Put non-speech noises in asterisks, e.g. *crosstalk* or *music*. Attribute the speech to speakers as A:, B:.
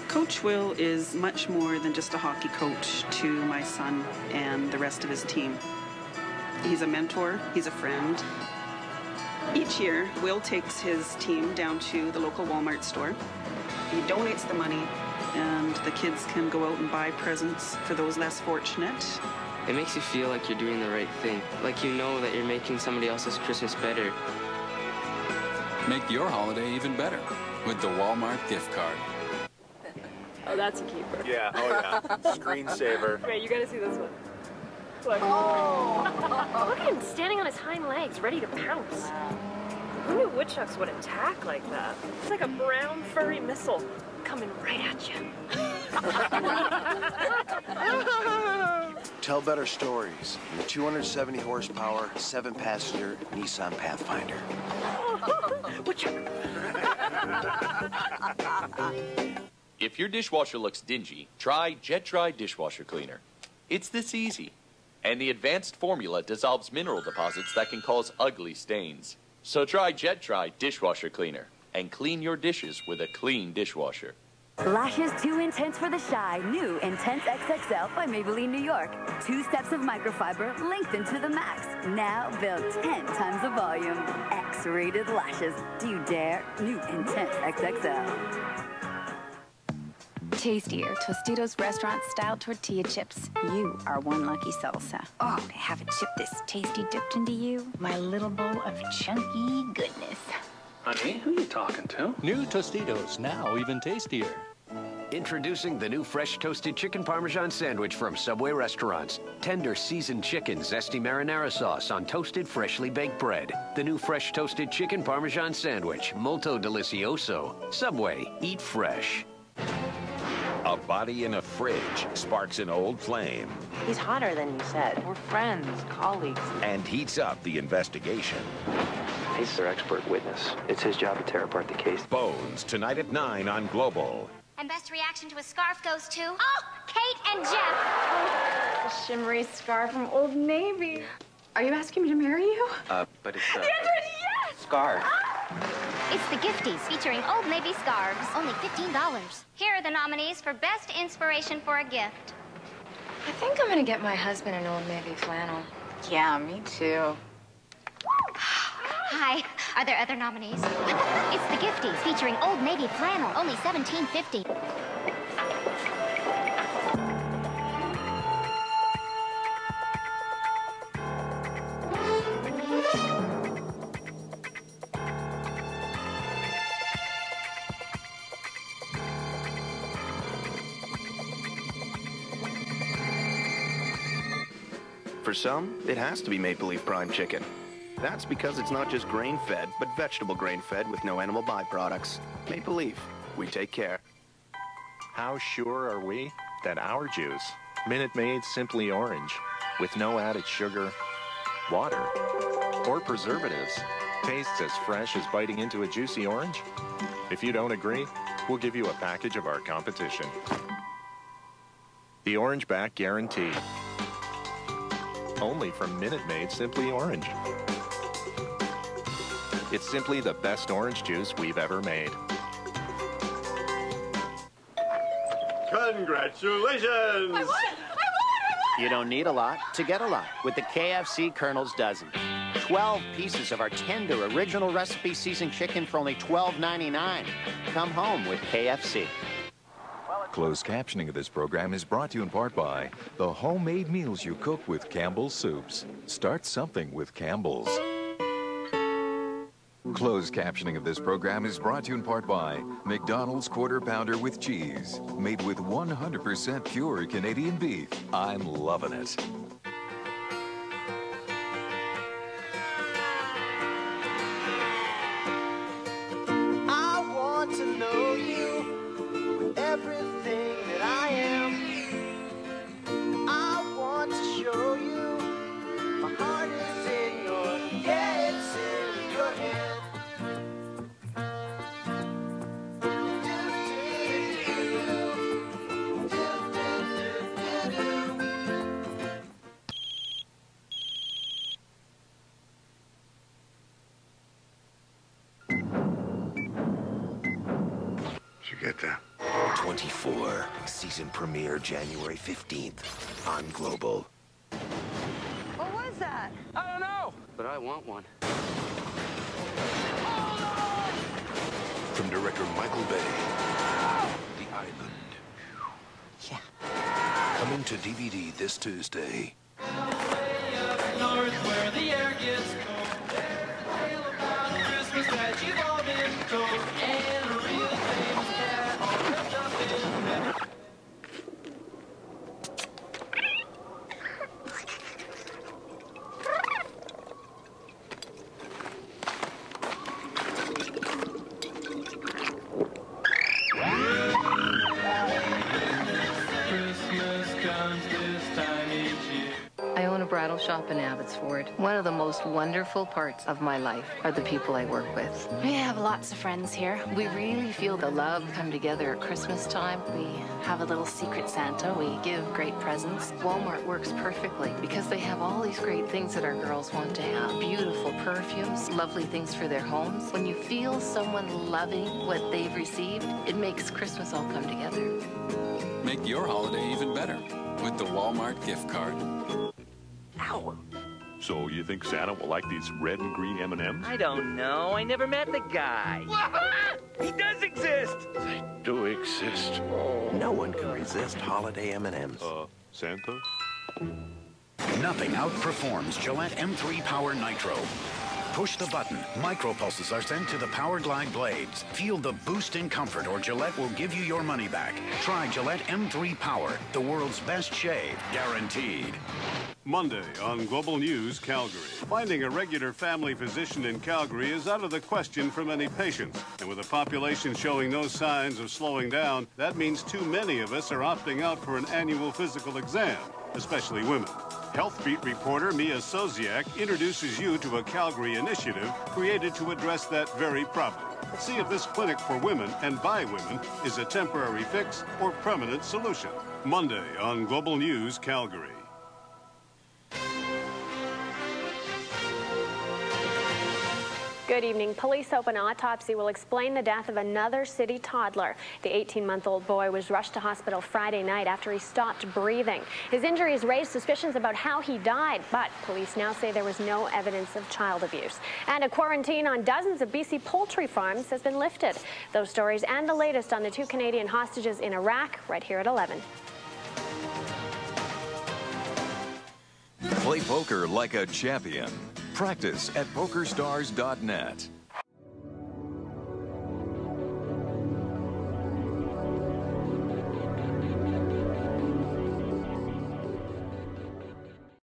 A: Coach Will is much more than just a hockey coach to my son and the rest of his team. He's a mentor, he's a friend. Each year, Will takes his team down to the local Walmart store. He donates the money, and the kids can go out and buy presents for those less fortunate.
B: It makes you feel like you're doing the right thing, like you know that you're making somebody else's Christmas better.
C: Make your holiday even better with the Walmart gift card.
D: Oh, that's a keeper.
E: Yeah, oh yeah. *laughs* Screensaver.
D: Wait, you gotta see this one. Look. Oh! Look at him standing on his hind legs, ready to pounce. Who knew woodchucks would attack like that? It's like a brown furry missile coming right at you. *laughs*
F: Tell better stories in the 270 horsepower, seven passenger Nissan Pathfinder. *laughs*
G: If your dishwasher looks dingy, try Jet Dry Dishwasher Cleaner. It's this easy. And the advanced formula dissolves mineral deposits that can cause ugly stains. So try Jet Dry Dishwasher Cleaner and clean your dishes with a clean dishwasher.
H: Lashes too intense for the shy. New Intense XXL by Maybelline New York. Two steps of microfiber lengthened to the max. Now build 10 times the volume. X-rated lashes. Do you dare? New Intense XXL.
I: Tastier Tostitos restaurant style tortilla chips. You are one lucky salsa. Oh, to have a chip this tasty dipped into you. My little bowl of chunky goodness.
J: Honey, who are you talking to? New Tostitos, now even tastier.
K: Introducing the new fresh toasted chicken parmesan sandwich from Subway restaurants. Tender seasoned chicken, zesty marinara sauce on toasted freshly baked bread. The new fresh toasted chicken parmesan sandwich, molto delicioso. Subway, eat fresh.
L: A body in a fridge sparks an old flame
M: He's hotter than you said. We're friends, colleagues.
L: and heats up the investigation.
N: He's their expert witness. It's his job to tear apart the case.
L: Bones, tonight at 9 on Global.
O: And best reaction to a scarf goes to, oh, Kate and Jeff.
P: The shimmery scarf from Old Navy. Are you asking me to marry you?
N: Uh, but it's
P: The
N: uh,
P: answer is yes!
N: scar.
O: It's the Gifties featuring Old Navy scarves, only $15. Here are the nominees for Best Inspiration for a Gift.
P: I think I'm gonna get my husband an Old Navy flannel. Yeah, me too. *sighs*
O: Hi, are there other nominees? *laughs* it's the Gifties featuring Old Navy flannel, only $17.50.
Q: For some, it has to be Maple Leaf Prime Chicken. That's because it's not just grain fed, but vegetable grain fed with no animal byproducts. Maple Leaf, we take care.
E: How sure are we that our juice, Minute Maid Simply Orange, with no added sugar, water, or preservatives, tastes as fresh as biting into a juicy orange? If you don't agree, we'll give you a package of our competition. The Orange Back Guarantee. Only from Minute Maid Simply Orange. It's simply the best orange juice we've ever made.
R: Congratulations!
P: I won!
S: You don't need a lot to get a lot with the KFC Colonel's Dozen. 12 pieces of our tender original recipe seasoned chicken for only $12.99. Come home with KFC.
T: Closed captioning of this program is brought to you in part by the homemade meals you cook with Campbell's Soups. Start something with Campbell's. Closed captioning of this program is brought to you in part by McDonald's Quarter Pounder with Cheese. Made with 100% pure Canadian beef. I'm loving it.
U: Get that?
F: 24. Season premiere January 15th on Global.
R: What was that?
V: I don't know, but I want one.
F: From director Michael Bay. The Island. Yeah. Coming to DVD this Tuesday.
M: Bridal shop in Abbotsford. One of the most wonderful parts of my life are the people I work with.
I: We have lots of friends here.
M: We really feel the love come together at Christmas time.
I: We have a little secret Santa. We give great presents.
M: Walmart works perfectly because they have all these great things that our girls want to have. Beautiful perfumes, lovely things for their homes. When you feel someone loving what they've received, it makes Christmas all come together.
C: Make your holiday even better with the Walmart gift card.
M: Ow!
U: So you think Santa will like these red and green M&Ms?
W: I don't know. I never met the guy. *laughs* he does exist.
F: They do exist. No one can resist holiday M&Ms.
U: Uh, Santa?
X: Nothing outperforms Gillette M3 Power Nitro. Push the button. Micropulses are sent to the Power Glide blades. Feel the boost in comfort or Gillette will give you your money back. Try Gillette M3 Power, the world's best shave, guaranteed.
Y: Monday on Global News Calgary. Finding a regular family physician in Calgary is out of the question for many patients. And with a population showing no signs of slowing down, that means too many of us are opting out for an annual physical exam, especially women. Health Beat reporter Mia Soziak introduces you to a Calgary initiative created to address that very problem. See if this clinic for women and by women is a temporary fix or permanent solution. Monday on Global News Calgary.
D: Good evening. Police hope an autopsy will explain the death of another city toddler. The 18-month-old boy was rushed to hospital Friday night after he stopped breathing. His injuries raised suspicions about how he died, but police now say there was no evidence of child abuse. And a quarantine on dozens of BC poultry farms has been lifted. Those stories and the latest on the two Canadian hostages in Iraq right here at 11.
T: Play poker like a champion. Practice at PokerStars.net.